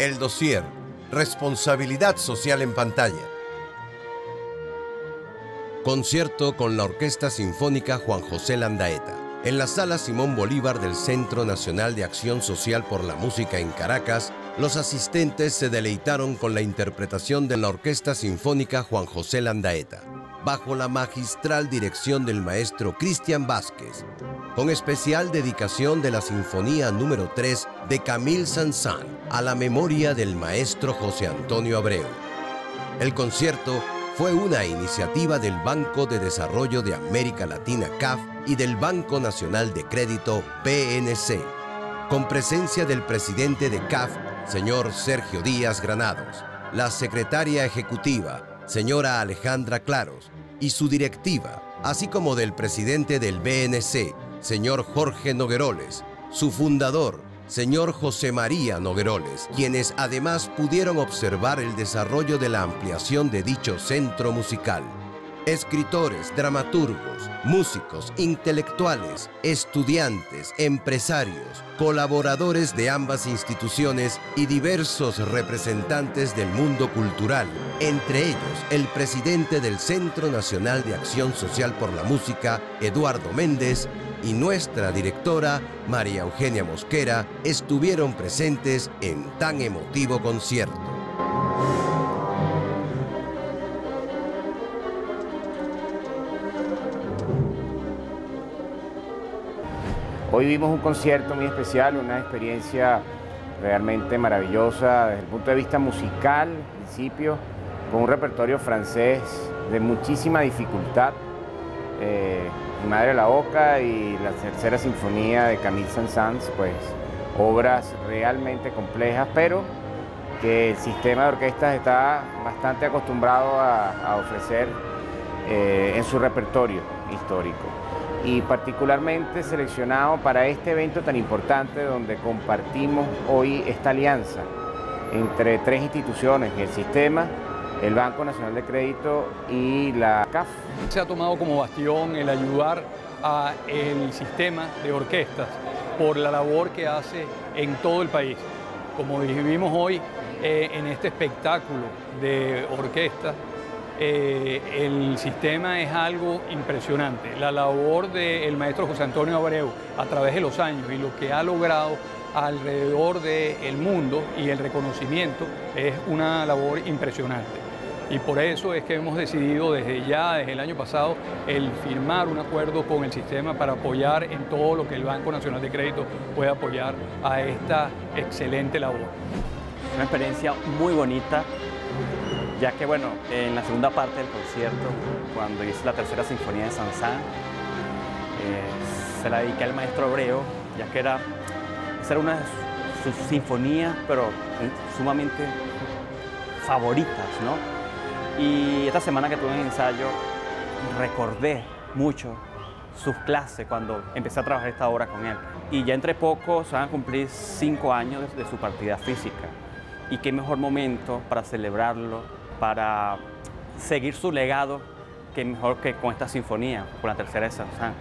El dossier, responsabilidad social en pantalla. Concierto con la Orquesta Sinfónica Juan José Landaeta. En la sala Simón Bolívar del Centro Nacional de Acción Social por la Música en Caracas, los asistentes se deleitaron con la interpretación de la Orquesta Sinfónica Juan José Landaeta, bajo la magistral dirección del maestro Cristian Vázquez, con especial dedicación de la Sinfonía número 3 de Camille Saint-Saëns a la memoria del maestro José Antonio Abreu. El concierto fue una iniciativa del Banco de Desarrollo de América Latina CAF y del Banco Nacional de Crédito PNC, con presencia del presidente de CAF, señor Sergio Díaz Granados, la secretaria ejecutiva, señora Alejandra Claros, y su directiva, así como del presidente del BNC, señor Jorge Nogueroles, su fundador, señor José María Nogueroles, quienes además pudieron observar el desarrollo de la ampliación de dicho centro musical. Escritores, dramaturgos, músicos, intelectuales, estudiantes, empresarios, colaboradores de ambas instituciones y diversos representantes del mundo cultural, entre ellos el presidente del Centro Nacional de Acción Social por la Música, Eduardo Méndez, y nuestra directora, María Eugenia Mosquera, estuvieron presentes en tan emotivo concierto. Hoy vimos un concierto muy especial, una experiencia realmente maravillosa desde el punto de vista musical, al principio, con un repertorio francés de muchísima dificultad. Eh, Madre la Oca y la Tercera Sinfonía de Camille Saint-Saëns, pues obras realmente complejas, pero que el sistema de orquestas está bastante acostumbrado a, a ofrecer eh, en su repertorio histórico. Y particularmente seleccionado para este evento tan importante donde compartimos hoy esta alianza entre tres instituciones, el sistema, el Banco Nacional de Crédito y la CAF. Se ha tomado como bastión el ayudar al sistema de orquestas por la labor que hace en todo el país. Como vivimos hoy eh, en este espectáculo de orquesta, eh, el sistema es algo impresionante. La labor del maestro José Antonio Abreu a través de los años y lo que ha logrado alrededor del mundo y el reconocimiento es una labor impresionante. Y por eso es que hemos decidido desde ya, desde el año pasado, el firmar un acuerdo con el sistema para apoyar en todo lo que el Banco Nacional de Crédito puede apoyar a esta excelente labor. Una experiencia muy bonita, ya que bueno, en la segunda parte del concierto, cuando hice la tercera sinfonía de Sansán, eh, se la dediqué al maestro Abreu, ya que era, era una de sus sinfonías, pero sumamente favoritas, ¿no? Y esta semana que tuve en ensayo, recordé mucho sus clases cuando empecé a trabajar esta obra con él. Y ya entre poco se van a cumplir cinco años de, su partida física. Y qué mejor momento para celebrarlo, para seguir su legado, que mejor que con esta sinfonía, con la tercera de Sanzán.